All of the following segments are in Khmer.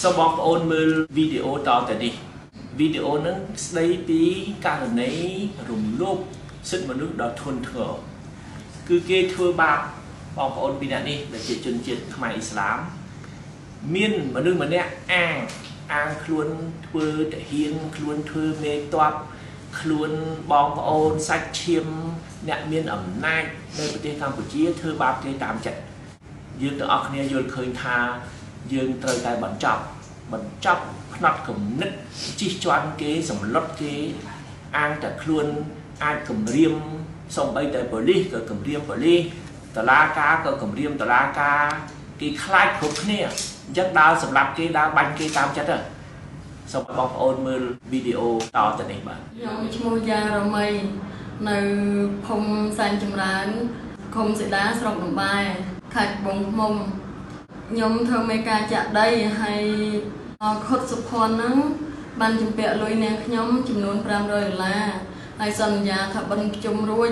សូមបងប្អូនមើលវីដេអូតទៅនេះវីដេអូនឹងស្ដីពីករណីរំលោភសិទ្ធិមនុស្សដ៏ធ្ងន់ធ្ងរគឺគេធ្វើបាបបងប្អូនពីរនាក់នេះដែលជាជនជាតិខ្មែរអ៊ីស្លាម មានមនុស្សម្នាក់អាងអាងខ្លួនធ្វើទាហានខ្លួនធ្វើមេតបខ្លួនបងប្អូនសាច់ឈាមអ្នកមានអំណាចនៅប្រទេសកម្ពុជាធ្វើបាបគេតាមចិត្តយើងទាំងអស់គ្នាយល់ឃើញថា យើងត្រូវតែបញ្ចប់បញ្ចប់ផ្នត់គំនិតជិះជាន់គេសម្លុតគេអាងតែខ្លួនអាចគម្រាមសំបីតែប៉ូលីសក៏គម្រាមប៉ូលីសតឡាការក៏គម្រាមតឡាការគេខ្លាចគ្រប់គ្នាអញ្ចឹងដើរសម្រាប់គេដើរបាញ់គេតាមចិត្តទៅសូមបងប្អូនមើលវីដេអូតទៅនេះបាទខ្ញុំឈ្មោះយ៉ារមីនៅភូមិសែនចម្រើនឃុំសេដាស្រុកដំបែខេត្តបងភ្មុំ ខ្ញុំធ្វើមេការចាក់ដីហើយខុតសុភ័ណ្ឌហ្នឹងបានជំពាក់លុយនាងខ្ញុំចំនួន500ដុល្លារហើយសន្យាថាបិណ្ឌខ្ជុំរួច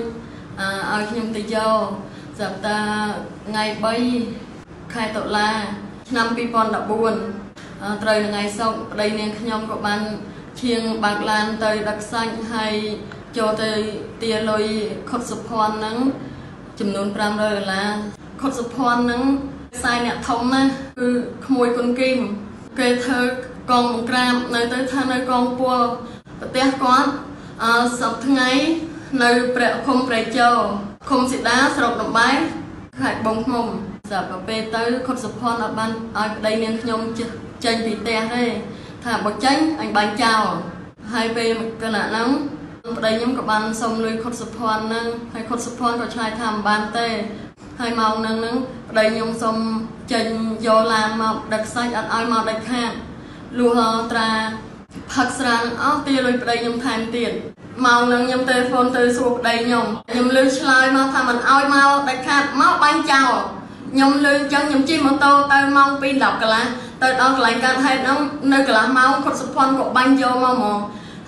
ឲ្យខ្ញុំទៅយកស្រាប់តែថ្ងៃ3ខែតុលាឆ្នាំ2014ត្រូវថ្ងៃសុក្រប្តីនាងខ្ញុំក៏បានឈៀងបើកឡានទៅដឹកសាច់ហើយចូលទៅទាលុយខុតសុភ័ណ្ឌហ្នឹងចំនួន500ដុល្លារខុតសុភ័ណ្ឌហ្នឹង ខ្សែអ្នកធំណាគឺក្មួយគុនគីមគេធ្វើកងបង្ក្រាបនៅទៅថានៅកងពួរប្រទេសគាត់អឺសប្ថ្ងៃនៅព្រះឃុំប្រៃជោឃុំសិដាស្រុកដំបែខេត្តបងភ្នំសម្រាប់ពេលទៅខុតសុភ័ណ្ឌអត់បានឲ្យប្តីនាងខ្ញុំចេញពីផ្ទះទេថាបើចេញអញបាញ់ចោលហើយពេលគណៈហ្នឹងប្តីខ្ញុំក៏បានសុំលុយខុតសុភ័ណ្ឌហ្នឹងហើយខុតសុភ័ណ្ឌក៏ឆ្លើយថាមិនបានទេ ហើយម៉ោងហ្នឹងហ្នឹងប្តីខ្ញុំសុំចេញយកឡានមកដឹកសាច់អត់ឲ្យមកដាច់ខាតលុះត្រាផឹកស្រាអស់ទាលុយប្តីខ្ញុំថែមទៀតម៉ោងហ្នឹងខ្ញុំទូរស័ព្ទទៅសួរប្តីខ្ញុំខ្ញុំលឺឆ្លើយមកថាមិនឲ្យមកដាច់ខាតមកបាញ់ចោលខ្ញុំលឺអញ្ចឹងខ្ញុំជិះម៉ូតូទៅម៉ោង2:10កន្លះទៅដល់កន្លែងកើតហេតុហ្នឹងនៅកន្លះម៉ោងគាត់សុភ័ណ្ឌក៏បាញ់យកមកហ្មង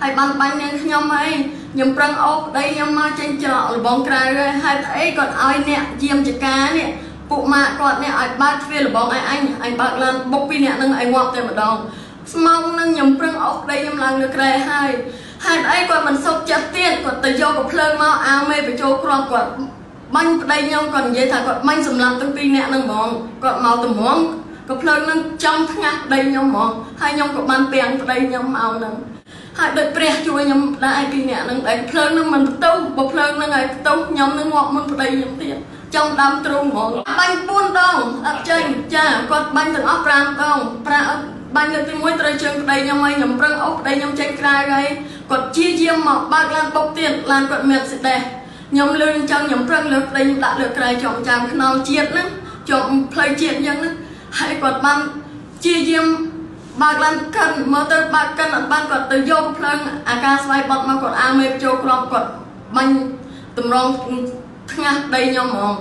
ហើយបានបាញ់នាងខ្ញុំអីខ្ញុំប្រឹងអូសប្តីខ្ញុំមកចេញច្រកលបងក្រៅហើយហេតុអីគាត់ឲ្យអ្នកយាមចកានេះពួកម៉ាក់គាត់នេះឲ្យបើកទ្វារលបងឲ្យអញអញបើកឡានបុកពីអ្នកនឹងឲ្យងាប់តែម្ដងស្មងនឹងខ្ញុំប្រឹងអូសប្តីខ្ញុំឡើងលើក្រែហើយហេតុអីគាត់មិនសុខចិត្តទៀតគាត់ទៅយកកំភ្លើងមកអាមេបញ្ចូលគ្រាប់គាត់បាញ់ប្តីខ្ញុំគាត់និយាយថាគាត់បាញ់សម្លាប់ទាំងពីរអ្នកនឹងហ្មងគាត់មកតម្រងក៏ភ្លើងនឹងចំថ្ងាស់ប្តីខ្ញុំហ្មងហើយខ្ញុំក៏បានពាំងប្តីខ្ញុំមកហ្នឹង ហើយដូចព្រះជួយខ្ញុំដែរឯពីអ្នកនឹងដែលភ្លើងនឹងមិនបន្ទោបើភ្លើងនឹងឲ្យបន្ទោខ្ញុំនឹងងាប់មុនប្តីខ្ញុំទៀតចំដើមទ្រូងហ្មងបាញ់4ដងអត់ចេញចាគាត់បាញ់ទាំងអស់5ដងប្រាអត់បាញ់លើកទី1ត្រូវជើងប្តីខ្ញុំឲ្យខ្ញុំប្រឹងអស់ប្តីខ្ញុំចេញក្រៅហើយគាត់ជាយាមមកបើកឡានបុកទៀតឡានគាត់មានសិដេះខ្ញុំលឿនចឹងខ្ញុំប្រឹងលើកប្តីខ្ញុំដាក់លើក្រៅចំចាំខ្នល់ជាតិហ្នឹងជាប់ផ្លូវជាតិអញ្ចឹងណាហើយគាត់បានជាយាម បើកឡានកិនមើលទៅបើកកិនអត់បានគាត់ទៅយកភ្លើងអាការស្វ័យបត់មកគាត់អាមេចូលក្របគាត់បាញ់តម្រងថ្ងាស់ដីខ្ញុំហ្មង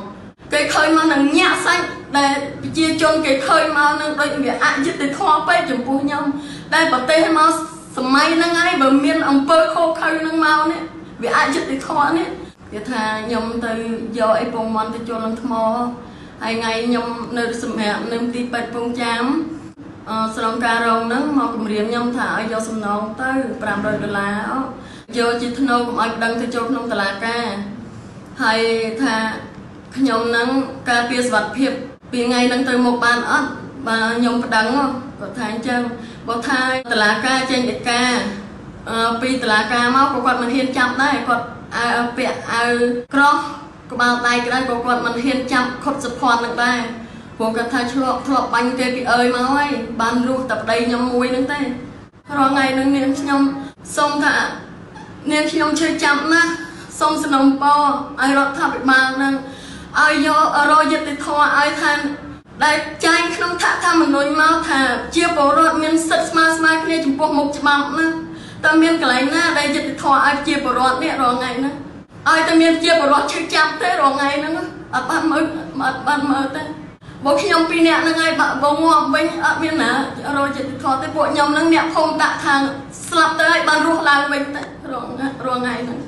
គេឃើញមកនឹងញាក់សាច់ដែលប្រជាជនគេឃើញមកនឹងដូចវាអយុត្តិធម៌ពេកចំពោះខ្ញុំដែលប្រទេសមកសម័យហ្នឹងហើយបើមានអង្គើខោខៅហ្នឹងមកនេះវាអយុត្តិធម៌នេះគេថាខ្ញុំទៅយកអីពងមន់ទៅជល់នឹងថ្មហើយថ្ងៃខ្ញុំនៅសម្រាប់នៅទីពេទ្យពងចាម ស្រងការរងហ្នឹងមកគម្រាមខ្ញុំថាឲ្យយកសំណងទៅ500ដុល្លារយកជាធ្នូកុំឲ្យប្តឹងទៅចូលក្នុងតុលាការហើយថាខ្ញុំហ្នឹងការពារសុខភាពពីថ្ងៃហ្នឹងទៅមុខបានអត់បាទខ្ញុំប្តឹងគាត់ថាអញ្ចឹងបើថាតុលាការចេញដីកាពីតុលាការមកក៏គាត់មិនហ៊ានចាប់ដែរគាត់ឲ្យពាក់ឲ្យក្រោះក្បាលដៃក្តៅក៏គាត់មិនហ៊ានចាប់ខុតសុភ័ណ្ឌនឹងដែរ ព្រោះគាត់ថាឆ្លក់ធ្លាប់បាញ់គេពីអើយមកហើយបានរស់តែប្តីខ្ញុំមួយហ្នឹងទេរាល់ថ្ងៃហ្នឹងនាងខ្ញុំសុំថានាងខ្ញុំជឿចាប់ណាសុំสนំពរឲ្យរដ្ឋាភិបាលហ្នឹងឲ្យយករយុទ្ធធម៌ឲ្យថាដែលចែងក្នុងថាធម្មនុញ្ញមកថាជាពលរដ្ឋមានសិទ្ធិស្មើស្មើគ្នាចំពោះមុខច្បាប់ណាតើមានកន្លែងណាដែលយុទ្ធធម៌ឲ្យជាពលរដ្ឋនេះរាល់ថ្ងៃហ្នឹងឲ្យតែមានជាពលរដ្ឋឈឺចាប់ទេរាល់ថ្ងៃហ្នឹងអត់បានមើលអត់បានមើលទេ បើខ្ញុំពីរនាក់ហ្នឹងហើយបើងាប់វិញអត់មានណារយចិត្តធម៌ទេពួកខ្ញុំហ្នឹងអ្នកភូមិដាក់ខាងស្លាប់ទៅហើយបានរស់ឡើងវិញតែរងរងថ្ងៃហ្នឹង